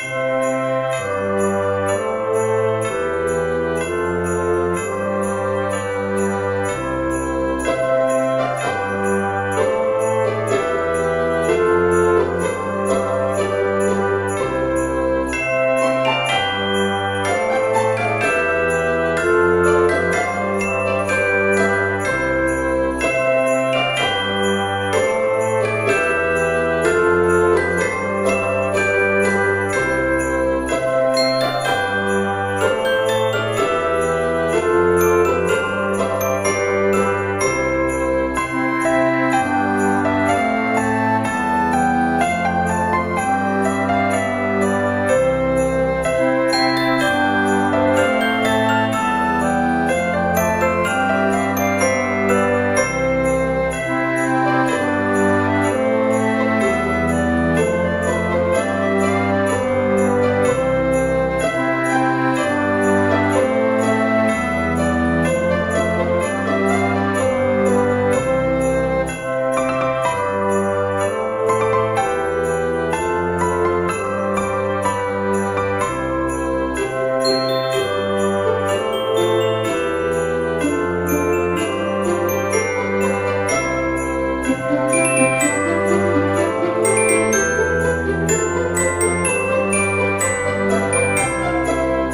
Música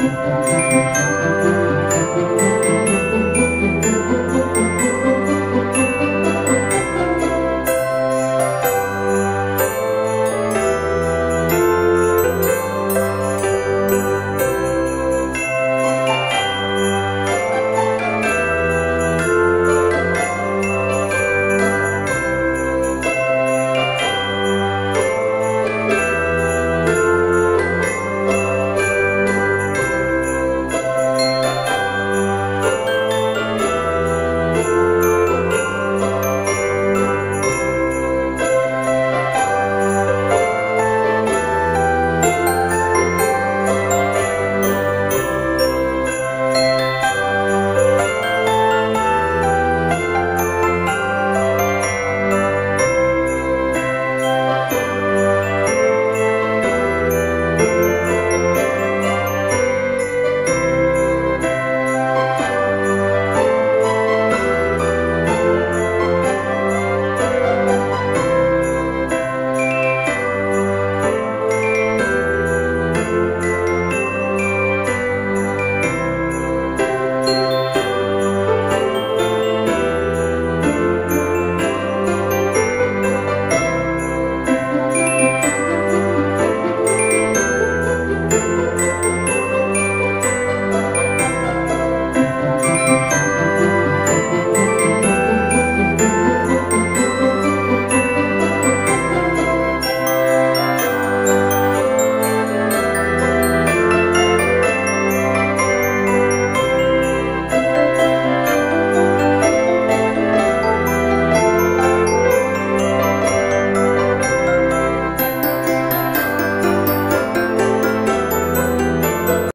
Música